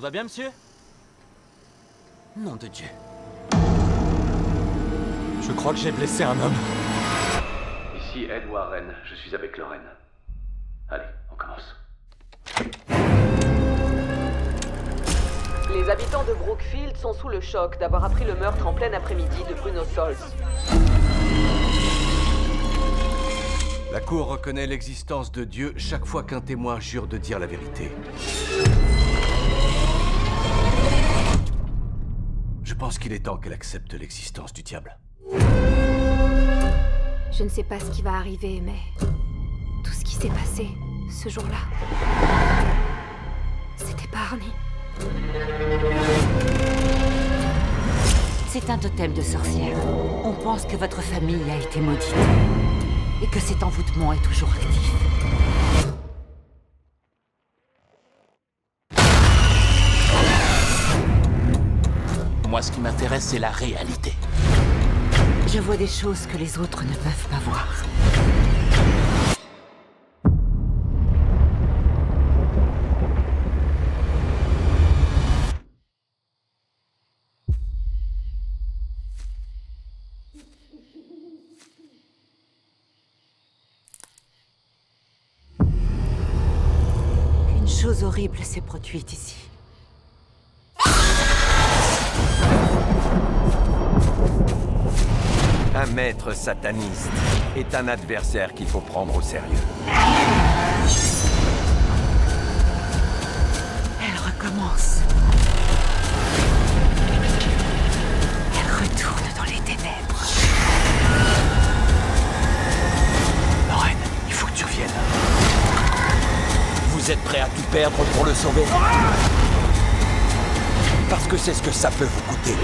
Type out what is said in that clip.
va bien, monsieur Nom de Dieu. Je crois que j'ai blessé un homme. Ici Ed Warren, je suis avec Lorraine. Allez, on commence. Les habitants de Brookfield sont sous le choc d'avoir appris le meurtre en plein après-midi de Bruno Sols. La Cour reconnaît l'existence de Dieu chaque fois qu'un témoin jure de dire la vérité. Je pense qu'il est temps qu'elle accepte l'existence du diable. Je ne sais pas ce qui va arriver, mais tout ce qui s'est passé ce jour-là, c'était pas Arnie. C'est un totem de sorcière. On pense que votre famille a été maudite. Et que cet envoûtement est toujours actif. Ce qui m'intéresse, c'est la réalité. Je vois des choses que les autres ne peuvent pas voir. Une chose horrible s'est produite ici. Maître sataniste est un adversaire qu'il faut prendre au sérieux. Elle recommence. Elle retourne dans les ténèbres. Lorraine, il faut que tu reviennes. Vous êtes prêt à tout perdre pour le sauver? Parce que c'est ce que ça peut vous coûter.